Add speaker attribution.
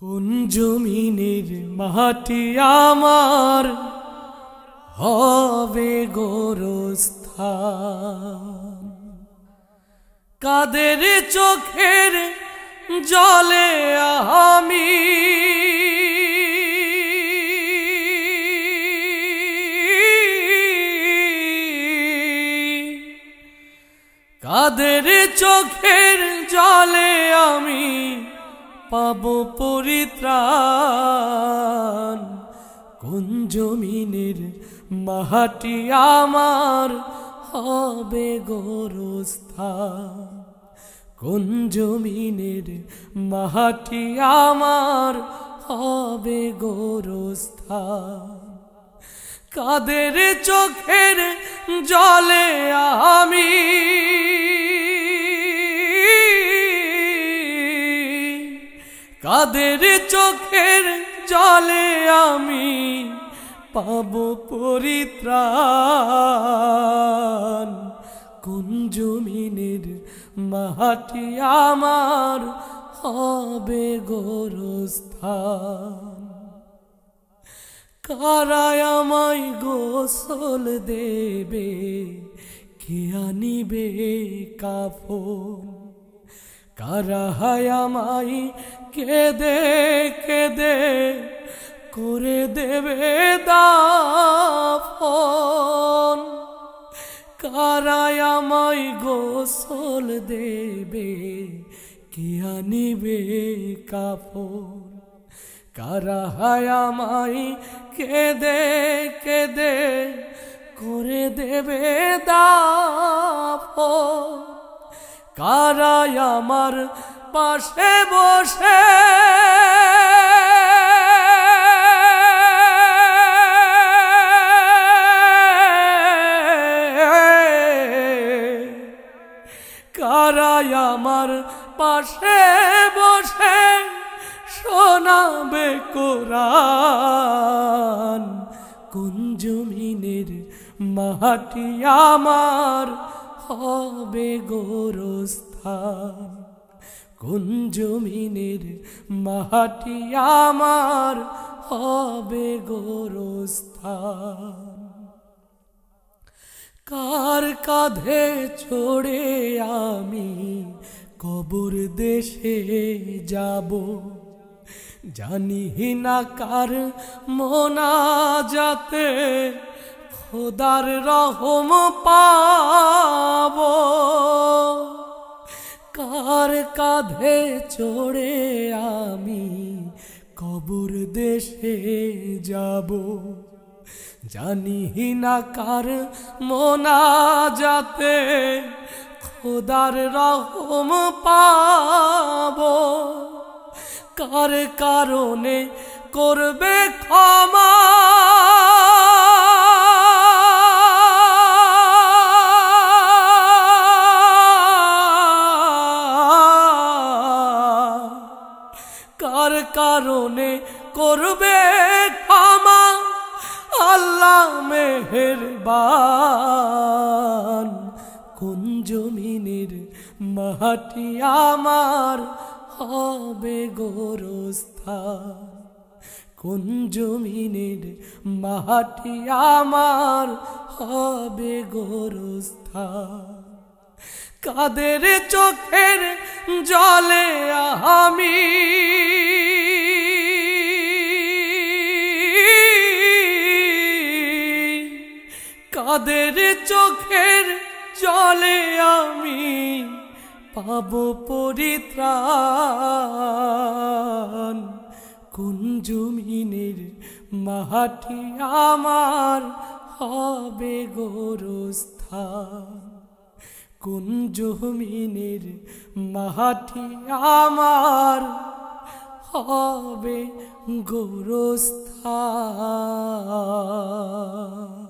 Speaker 1: কোন জমিনের মাটি আমার হবে গোরস্থান? কাদের চোখের জলে আমি? কাদের চোখের জলে আমি পাব পরিত্রাণ। কোন জমিনের মাহাটি আমার হবে গোরস্থান? কোন জমিনের মাহাটি আমার হবে গোরস্থান? কাদের চোখের জলে আমি কাদের চোখের জলে আমি পাব পরিত্রাণ। কোন জমিনের মাটি আমার হবে গোরস্থান? কারায় আমায় গোসল দেবে? কে আনিবে কাফন? কারা হায় আমায়? কেদে কেদে করে দেবে দাফন। কারায় আমায় গোসল দেবে? কে আনিবে কাফন? কারা হায় আমায়? কেদে কেদে করে দেবে দাফন। কারাই আমার পাশে বসে। কারাই আমার পাশে বসে শোনাবে কোরআন। কোন জমিনের মাটি আমার হবে গোরস্থান। কোন জমিনের মাটি আমার হবে গোরস্থান? কার কাঁধে চড়ে আমি কবর দেশে যাব? জানি না কার মোনা যাতে খোদার রহম পাব কাঁধে চড়ে আমি, কবর দেশে যাব। জানি না কার মোনা যাতে খোদার রহম পাব। কার কারণে করবে ক্ষমা? কার কারণে করবে ক্ষমা। আল্লাহ মেহেরবান। কোন জমিনের মাটি আমার হবে গোরস্থান? কোন জমিনের মাটি আমার হবে গোরস্থান? কাদের চোখের জলে আমি কাদের চোখের জলে আমি পাব পরিত্রাণ। কোন জমিনের মাটি আমার হবে গোরস্থান? কোন জমিনের মাটি আমার হবে গোরস্থান?